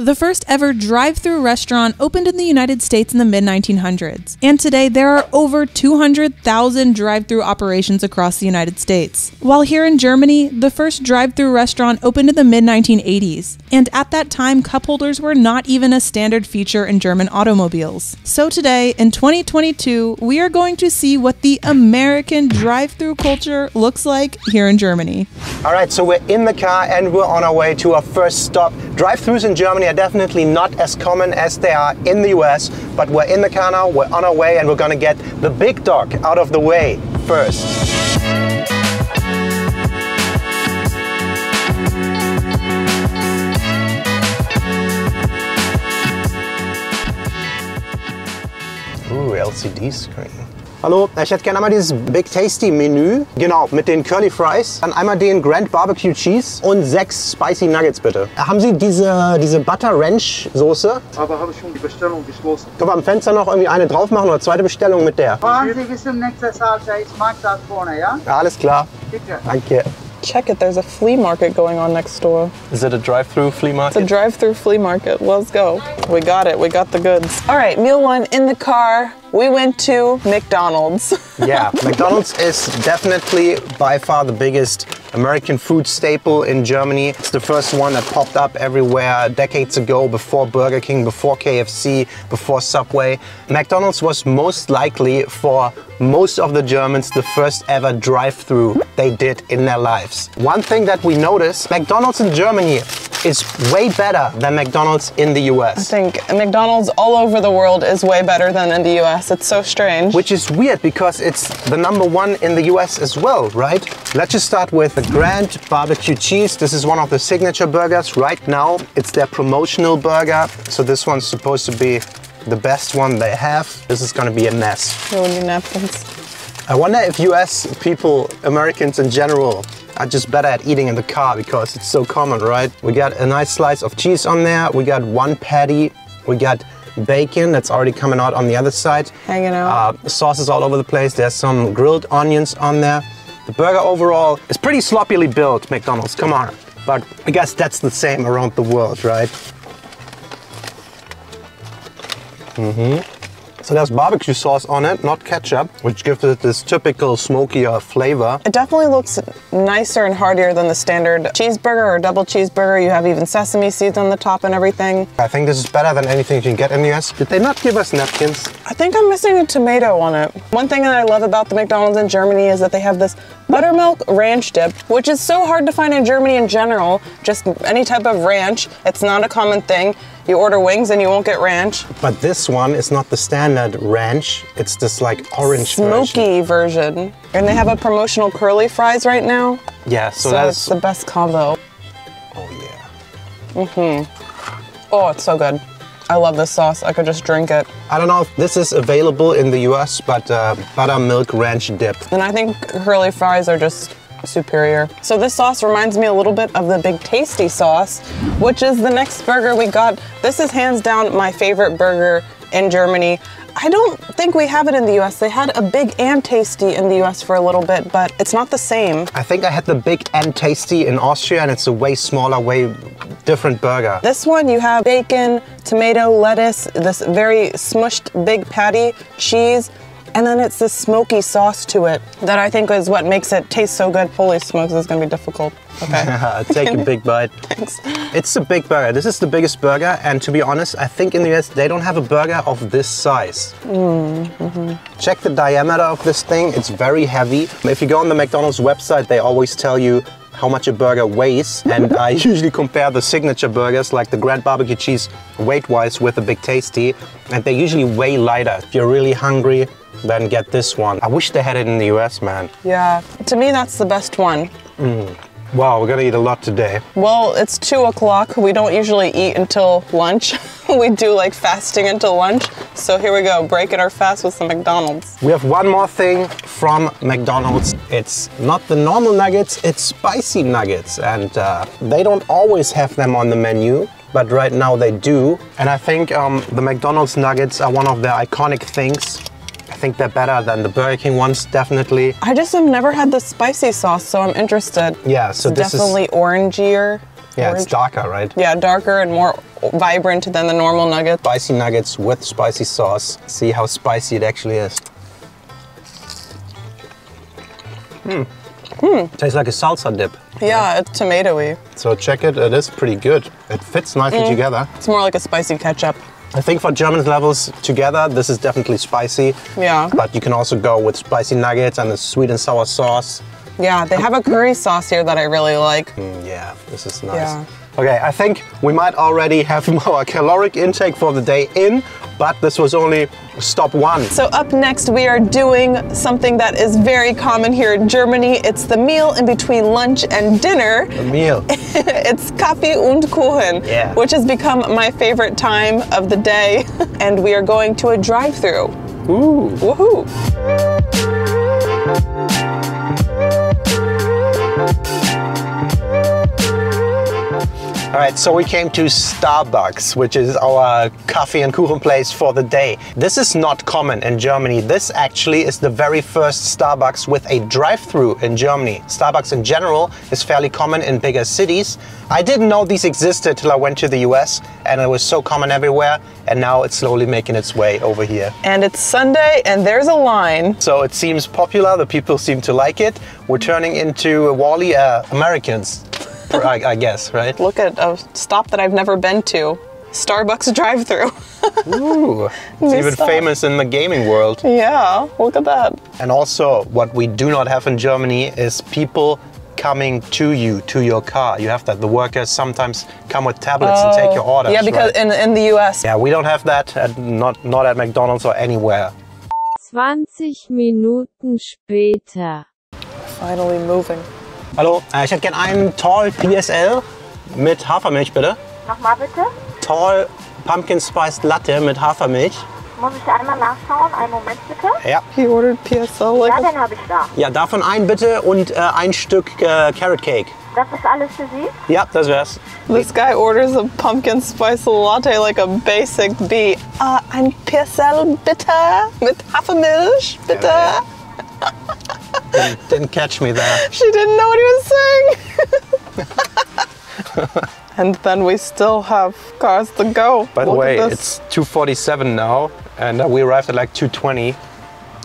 The first ever drive through restaurant opened in the United States in the mid 1900s, and today there are over 200,000 drive through operations across the United States. While here in Germany, the first drive through restaurant opened in the mid 1980s, and at that time, cup holders were not even a standard feature in German automobiles. So today, in 2022, we are going to see what the American drive through culture looks like here in Germany. All right, so we're in the car and we're on our way to our first stop. Drive-throughs in Germany are definitely not as common as they are in the US, but we're in the car now, we're on our way and we're gonna get the big dog out of the way first. Ooh, LCD screen. Hallo, ich hätte gerne einmal dieses Big Tasty Menü. Genau, mit den Curly Fries. Dann einmal den Grand Barbecue Cheese und sechs Spicy Nuggets bitte. Haben Sie diese, diese Butter Ranch Soße? Aber habe ich schon die Bestellung geschlossen. Können wir am Fenster noch irgendwie eine drauf machen oder zweite Bestellung mit der? Fahren Sie bis zum nächsten Salsa. Ich mag das vorne, ja? Ja, alles klar. Bitte. Danke. Check it, there's a flea market going on next door. Is it a drive-through flea market? It's a drive through flea market. Let's go. We got it, we got the goods. All right, meal one in the car. We went to McDonald's. yeah, McDonald's is definitely by far the biggest American food staple in Germany. It's the first one that popped up everywhere decades ago, before Burger King, before KFC, before Subway. McDonald's was most likely for most of the Germans the first ever drive-through they did in their lives. One thing that we notice, McDonald's in Germany is way better than McDonald's in the US. I think McDonald's all over the world is way better than in the US. It's so strange. Which is weird because it's the number one in the US as well, right? Let's just start with the Grand Barbecue Cheese. This is one of the signature burgers right now. It's their promotional burger. So this one's supposed to be the best one they have. This is gonna be a mess. We need napkins. I wonder if US people, Americans in general, are just better at eating in the car because it's so common, right? We got a nice slice of cheese on there. We got one patty. We got bacon that's already coming out on the other side. Hanging out. Uh, sauces all over the place. There's some grilled onions on there. The burger overall is pretty sloppily built, McDonald's, come on. But I guess that's the same around the world, right? 嗯哼。So there's barbecue sauce on it, not ketchup, which gives it this typical smokier flavor. It definitely looks nicer and heartier than the standard cheeseburger or double cheeseburger. You have even sesame seeds on the top and everything. I think this is better than anything you can get in the US. Did they not give us napkins? I think I'm missing a tomato on it. One thing that I love about the McDonald's in Germany is that they have this buttermilk ranch dip, which is so hard to find in Germany in general. Just any type of ranch. It's not a common thing. You order wings and you won't get ranch. But this one is not the standard ranch. It's this like orange version. Smoky version. And they have a promotional curly fries right now. Yeah, so, So, that's it's the best combo. oh yeah. Mhm. Oh, it's so good. I love this sauce. I could just drink it. I don't know if this is available in the US, but uh, buttermilk ranch dip. And I think curly fries are just superior. So this sauce reminds me a little bit of the Big Tasty sauce, which is the next burger we got. This is hands down my favorite burger in Germany. I don't think we have it in the US. They had a Big and Tasty in the US for a little bit, but it's not the same. I think I had the big and tasty in Austria, and it's a way smaller, way different burger. This one you have bacon, tomato, lettuce, this very smushed big patty, cheese, and then it's this smoky sauce to it that I think is what makes it taste so good. Holy smokes, this is gonna be difficult. Okay. Take a big bite. Thanks. It's a big burger. This is the biggest burger, and to be honest, I think in the US they don't have a burger of this size. Mm-hmm. Check the diameter of this thing. It's very heavy. If you go on the McDonald's website, they always tell you how much a burger weighs, and I usually compare the signature burgers like the Grand Barbecue Cheese weight-wise with the Big Tasty, and they usually weigh lighter. If you're really hungry, then get this one. I wish they had it in the US, man. Yeah, to me that's the best one. Hmm. Wow, we're gonna eat a lot today. Well, it's two o'clock. We don't usually eat until lunch. we do like fasting until lunch. So here we go, breaking our fast with some McDonald's. We have one more thing from McDonald's. It's not the normal nuggets, it's spicy nuggets. And uh, they don't always have them on the menu, but right now they do. And I think um, the McDonald's nuggets are one of their iconic things. I think they're better than the Burger King ones, definitely. I just have never had the spicy sauce, so I'm interested. Yeah, so It's this is- definitely orangier. Yeah, it's Orange. darker, right? Yeah, darker and more vibrant than the normal nugget. Spicy nuggets with spicy sauce. See how spicy it actually is. Hmm. Tastes like a salsa dip. Yeah, it's tomatoey. So check it, it is pretty good. It fits nicely Mm. together. It's more like a spicy ketchup. I think for German levels together, this is definitely spicy. Yeah. But you can also go with spicy nuggets and the sweet and sour sauce. Yeah, they have a curry sauce here that I really like. Mm, yeah, this is nice. Yeah. Okay, I think we might already have our caloric intake for the day in, but this was only stop one. So up next, we are doing something that is very common here in Germany. It's the meal in between lunch and dinner. The meal. it's Kaffee und Kuchen, Yeah. which has become my favorite time of the day. and we are going to a drive-through. Ooh. Woohoo! All right, so we came to Starbucks, which is our coffee and kuchen place for the day. This is not common in Germany. This actually is the very first Starbucks with a drive-through in Germany. Starbucks in general is fairly common in bigger cities. I didn't know these existed till I went to the US and it was so common everywhere and now it's slowly making its way over here. And it's Sunday, and there's a line. So it seems popular, the people seem to like it. We're turning into Wally uh, Americans, I, I guess, right? Look at a stop that I've never been to. Starbucks drive-through. Ooh, it's New even stuff. famous in the gaming world. yeah, look at that. And also, what we do not have in Germany is people coming to you, to your car. You have that. The workers sometimes come with tablets and take your oh. orders. Oh. yeah, because right? in, in the US, yeah, we don't have that, at, not, not at McDonald's or anywhere. 20 Minuten später. finally moving. Hallo, äh, ich hätte gern einen Tall PSL mit Hafermilch, bitte. Nochmal bitte. Tall Pumpkin Spiced Latte mit Hafermilch. Muss ich einmal nachschauen? Einen Moment bitte. Ja. He ordered PSL like Ja, den habe ich da. Ja, davon ein bitte und äh, ein Stück äh, Carrot Cake. Das ist alles für Sie? Ja, das wär's. This guy orders a pumpkin spice latte like a basic B. Uh, ein PSL bitte mit Hafermilch bitte. Ja, Didn't, didn't catch me there. She didn't know what he was saying. and then we still have cars to go. By the Look way, it's 2:47 now, and we arrived at like 2:20.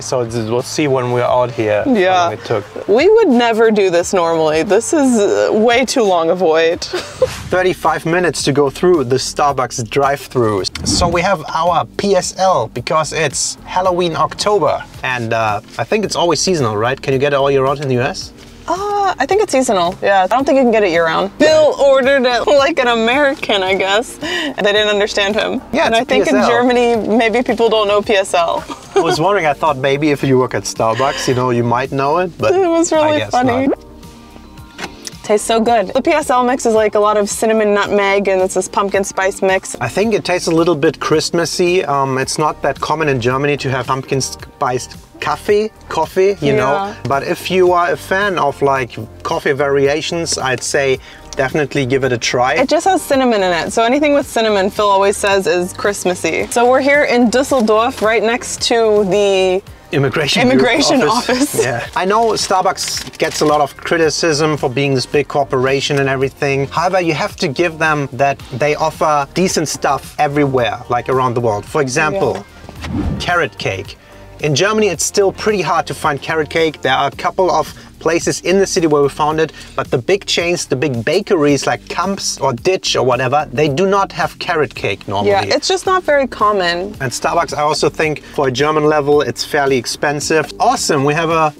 So we'll see when we're out here. how Yeah. long it took. We would never do this normally. This is uh, way too long of a wait. 35 minutes to go through the Starbucks drive-through. So we have our PSL because it's Halloween October, and uh, I think it's always seasonal, right? Can you get it all year round in the US? Uh, I think it's seasonal. Yeah, I don't think you can get it year round. Phil ordered it like an American, I guess. And they didn't understand him. Yeah, and it's I think in Germany, maybe people don't know PSL. I was wondering. I thought maybe if you work at Starbucks, you know, you might know it, but it was really funny. not. Tastes so good. The PSL mix is like a lot of cinnamon nutmeg and it's this pumpkin spice mix. I think it tastes a little bit Christmassy. Um, it's not that common in Germany to have pumpkin spiced coffee, coffee, you Yeah. know. But if you are a fan of like coffee variations, I'd say definitely give it a try. It just has cinnamon in it. So anything with cinnamon, Phil always says is Christmassy. So we're here in Dusseldorf, right next to the Immigration, Immigration Bureau office. Yeah. I know Starbucks gets a lot of criticism for being this big corporation and everything. However, you have to give them that they offer decent stuff everywhere, like around the world. For example, carrot cake. In Germany, it's still pretty hard to find carrot cake. There are a couple of places in the city where we found it, but the big chains, the big bakeries like Kamps or Ditsch or whatever, they do not have carrot cake normally. Yeah, it's just not very common. And Starbucks, I also think for a German level, it's fairly expensive. Awesome, we have a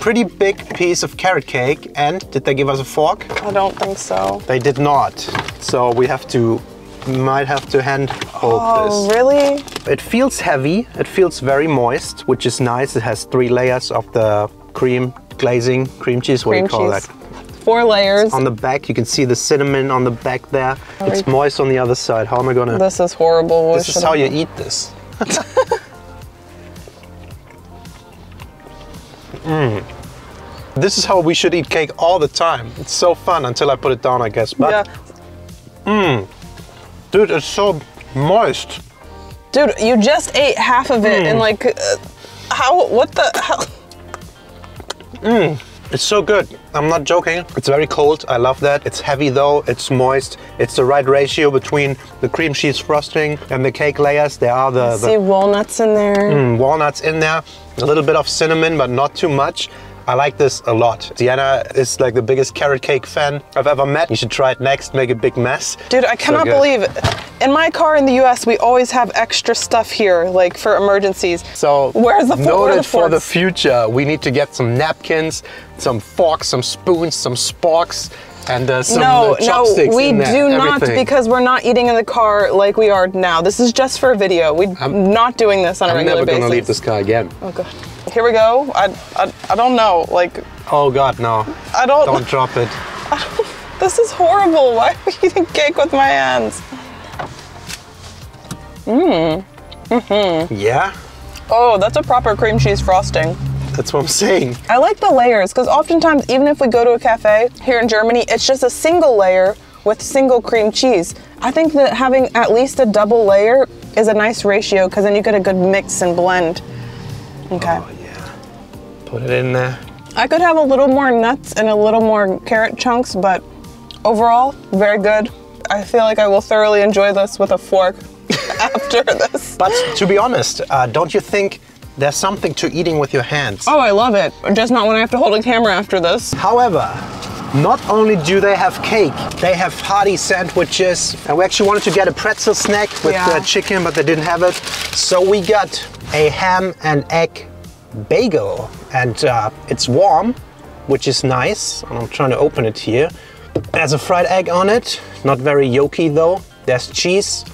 pretty big piece of carrot cake. And did they give us a fork? I don't think so. They did not. So we have to, might have to hand hold Oh, this. really? It feels heavy, it feels very moist, which is nice. It has three layers of the cream glazing, cream cheese, what Cream do you call cheese. that? Four layers. On the back, you can see the cinnamon on the back there. It's moist on the other side. How am I gonna? This is horrible. We This is how have- you eat this. Mm. This is how we should eat cake all the time. It's so fun until I put it down, I guess. But Yeah. dude, it's so moist. Dude, you just ate half of it Hmm. and like, uh, how, what the hell? It's so good. I'm not joking. It's very cold. I love that. It's heavy though. It's moist. It's the right ratio between the cream cheese frosting and the cake layers. There are the, See walnuts in there. mm, walnuts in there. A little bit of cinnamon, but not too much. I like this a lot. Deana is like the biggest carrot cake fan I've ever met. You should try it next, make a big mess. Dude, I cannot good. believe. In my car in the US, we always have extra stuff here, like for emergencies. So Where's the noted the for the future. We need to get some napkins, some forks, some spoons, some sporks, and uh, some no, uh, chopsticks. no, we do not because we're not eating in the car like we are now. This is just for a video. We're not doing this on a I'm regular never basis. gonna leave this car again. Oh god. Here we go. I, I, I don't know. Like Oh God, no! I don't. Don't drop it. This is horrible. Why are we eating cake with my hands? Mmm. Mm-hmm. Yeah, Oh, that's a proper cream cheese frosting. that's what I'm saying. I like the layers because oftentimes, even if we go to a cafe here in Germany, it's just a single layer with single cream cheese. I think that having at least a double layer is a nice ratio because then you get a good mix and blend. Okay. Oh. Put it in there. I could have a little more nuts and a little more carrot chunks, but overall, very good. I feel like I will thoroughly enjoy this with a fork after this. But to be honest, uh, don't you think there's something to eating with your hands? Oh, I love it. Just not when I have to hold a camera after this. However, not only do they have cake, they have hearty sandwiches. And we actually wanted to get a pretzel snack with Yeah. uh, chicken, but they didn't have it. So we got a ham and egg bagel. And uh, it's warm, which is nice. And I'm trying to open it here. There's a fried egg on it, not very yolky though. There's cheese.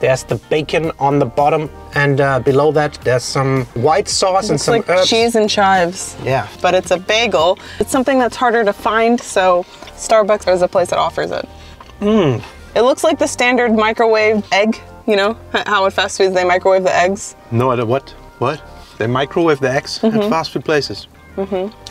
There's the bacon on the bottom, and uh, below that there's some white sauce and some like herbs. cheese and chives. Yeah. But it's a bagel. It's something that's harder to find, so Starbucks is a place that offers it. Mm. It looks like the standard microwave egg, you know, how at fast foods they microwave the eggs. No, I- what? What? They microwave the eggs Mm-hmm. at fast food places.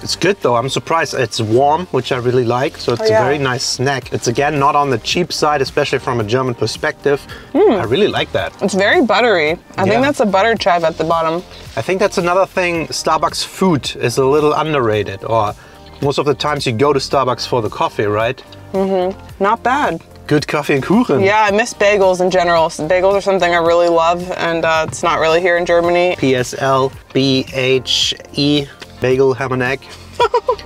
It's good though. I'm surprised. It's warm, which I really like. So it's Oh, yeah. a very nice snack. It's again not on the cheap side, especially from a German perspective. Hmm. I really like that. It's very buttery. I Yeah. think that's a butter chive at the bottom. I think that's another thing. Starbucks food is a little underrated. Or most of the times you go to Starbucks for the coffee, right? Mm-hmm. Not bad. Good coffee and kuchen. Yeah, I miss bagels in general. Bagels are something I really love, and uh, it's not really here in Germany. PSL B H E bagel ham and egg.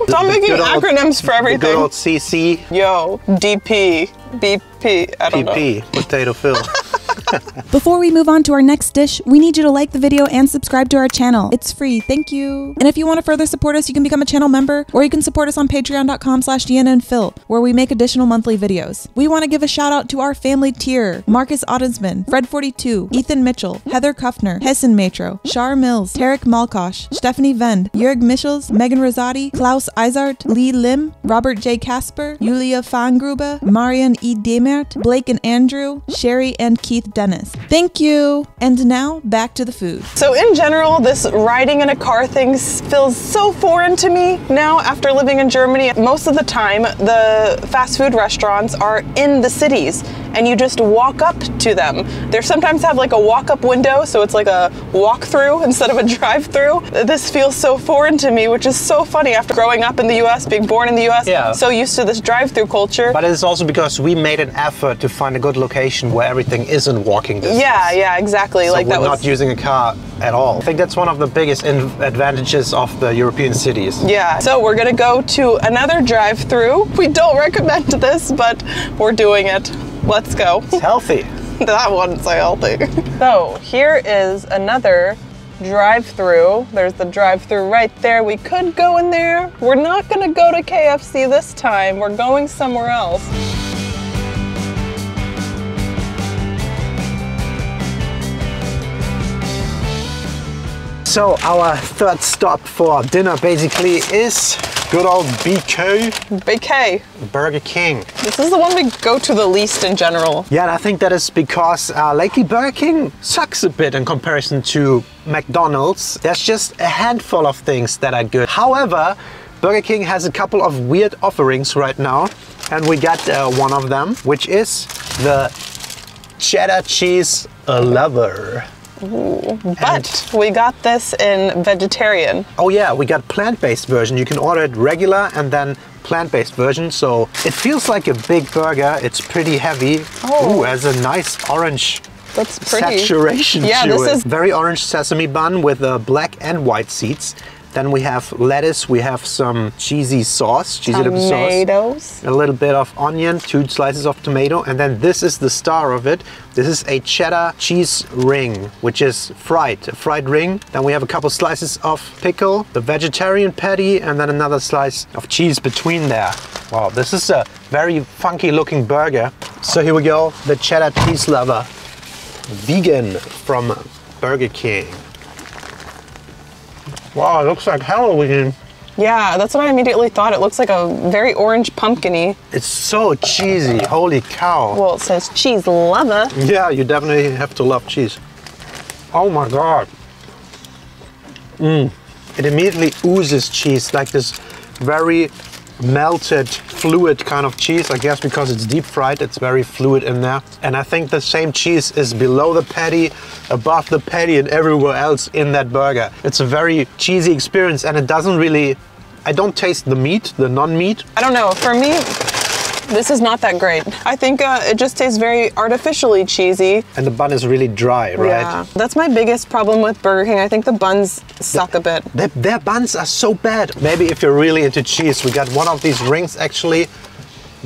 Stop making good old- acronyms for everything. good old CC Yo, DP, BP, I don't know. PP potato Phil. Before we move on to our next dish, we need you to like the video and subscribe to our channel. It's free. Thank you. And if you want to further support us, you can become a channel member or you can support us on patreon.com slash and Phil, where we make additional monthly videos. We want to give a shout out to our family tier, Marcus Ottensman, Fred42, Ethan Mitchell, Heather Kuffner, Hessen Metro, Shar Mills, Tarek Malkosh, Stephanie Vend, Jurg Michels, Megan Rosati, Klaus Eisart, Lee Lim, Robert J. Casper, Julia Fangruber, Marian E. Demert, Blake and Andrew, Sherry and Keith. Thank you. And now back to the food. So in general, this riding in a car thing feels so foreign to me now after living in Germany. Most of the time, the fast food restaurants are in the cities and you just walk up to them. They sometimes have like a walk-up window, so it's like a walk-through instead of a drive-through. This feels so foreign to me, which is so funny after growing up in the US, being born in the US, Yeah. so used to this drive-through culture. But it's also because we made an effort to find a good location where everything isn't walking distance. yeah, yeah, exactly. So like we're that not was using a car at all. I think that's one of the biggest in- advantages of the European cities. Yeah, so we're gonna go to another drive through. We don't recommend this, but we're doing it. Let's go. It's healthy. that one's so healthy. So here is another drive through. There's the drive through right there. We could go in there. We're not gonna go to KFC this time. We're going somewhere else. So our third stop for dinner basically is good old BK BK. Burger King. This is the one we go to the least in general. Yeah, and I think that is because uh, lately Burger King sucks a bit in comparison to McDonald's. There's just a handful of things that are good. However, Burger King has a couple of weird offerings right now, and we got uh, one of them, which is the cheddar cheese lover. But we got this in vegetarian. Oh yeah, we got plant-based version. You can order it regular and then plant-based version. So it feels like a big burger. It's pretty heavy. Oh. Ooh, has a nice orange That's pretty. saturation Yeah, to this it. is- very orange sesame bun with uh, black and white seeds. Then we have lettuce. We have some cheesy sauce, cheesy dip sauce. Tomatoes. A little bit of onion, two slices of tomato, and then this is the star of it. This is a cheddar cheese ring, which is fried, a fried ring. Then we have a couple slices of pickle, the vegetarian patty, and then another slice of cheese between there. Wow, this is a very funky looking burger. So here we go, the cheddar cheese lover, vegan from Burger King. Wow, it looks like Halloween. Yeah, that's what I immediately thought. It looks like a very orange pumpkiny. It's so cheesy, holy cow. Well, it says cheese lover. Yeah, you definitely have to love cheese. Oh my god. Mm. It immediately oozes cheese, like this very melted, fluid kind of cheese. I guess because it's deep fried, it's very fluid in there. And I think the same cheese is below the patty, above the patty, and everywhere else in that burger. It's a very cheesy experience, and it doesn't really. I don't taste the meat, the non-meat. I don't know. For me, this is not that great. I think uh, it just tastes very artificially cheesy. And the bun is really dry, right? Yeah, that's my biggest problem with Burger King. I think the buns suck a bit. Their, their buns are so bad. Maybe if you're really into cheese, we got one of these rings actually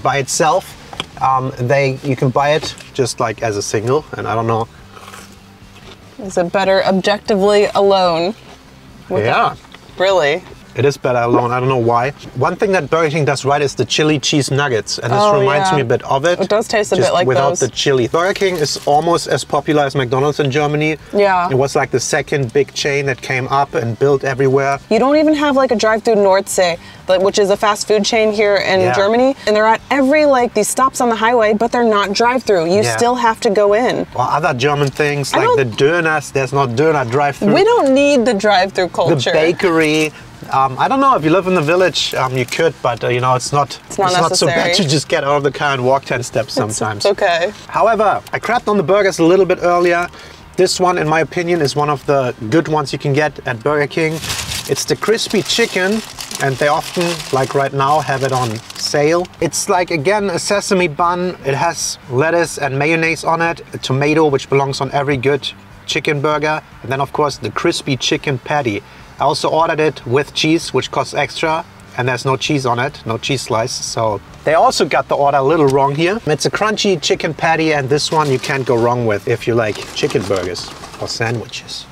by itself. Um, they you can buy it just like as a single, and I don't know. Is it better objectively alone? Yeah, Really? It is better alone. I don't know why. One thing that Burger King does right is the chili cheese nuggets, and this Oh, reminds yeah. me a bit of it. It does taste a bit like without those. the chili. Burger King is almost as popular as McDonald's in Germany. Yeah. it was like the second big chain that came up and built everywhere. You don't even have like a drive-through Nordsee, which is a fast food chain here in Yeah. Germany, and they're at every like these stops on the highway, but they're not drive-through. You Yeah. still have to go in. Or other German things like the Döners. There's not Döner drive-through. We don't need the drive-through culture. the bakery. Um, I don't know if you live in the village, um, you could, but uh, you know it's not. It's not it's not so bad to just get out of the car and walk ten steps sometimes. It's okay. However, I crapped on the burgers a little bit earlier. This one, in my opinion, is one of the good ones you can get at Burger King. It's the crispy chicken, and they often, like right now, have it on sale. It's like, again, a sesame bun. It has lettuce and mayonnaise on it, a tomato, which belongs on every good chicken burger, and then, of course, the crispy chicken patty. I also ordered it with cheese, which costs extra, and there's no cheese on it, no cheese slice. So they also got the order a little wrong here. It's a crunchy chicken patty, and this one you can't go wrong with if you like chicken burgers or sandwiches.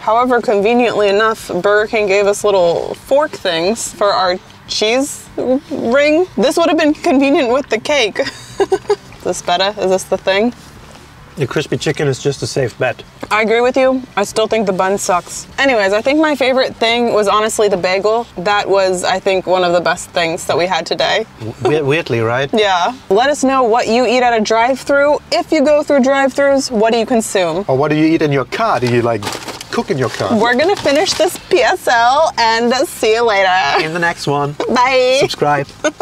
However, conveniently enough, Burger King gave us little fork things for our cheese ring. This would have been convenient with the cake. is this better? Is this the thing? The crispy chicken is just a safe bet. I agree with you. I still think the bun sucks. Anyways, I think my favorite thing was honestly the bagel. That was, I think, one of the best things that we had today. Weirdly, right? Yeah. Let us know what you eat at a drive-through. If you go through drive-throughs, what do you consume? Or what do you eat in your car? Do you like cook in your car? We're gonna finish this PSL and see you later. In the next one, Bye. subscribe.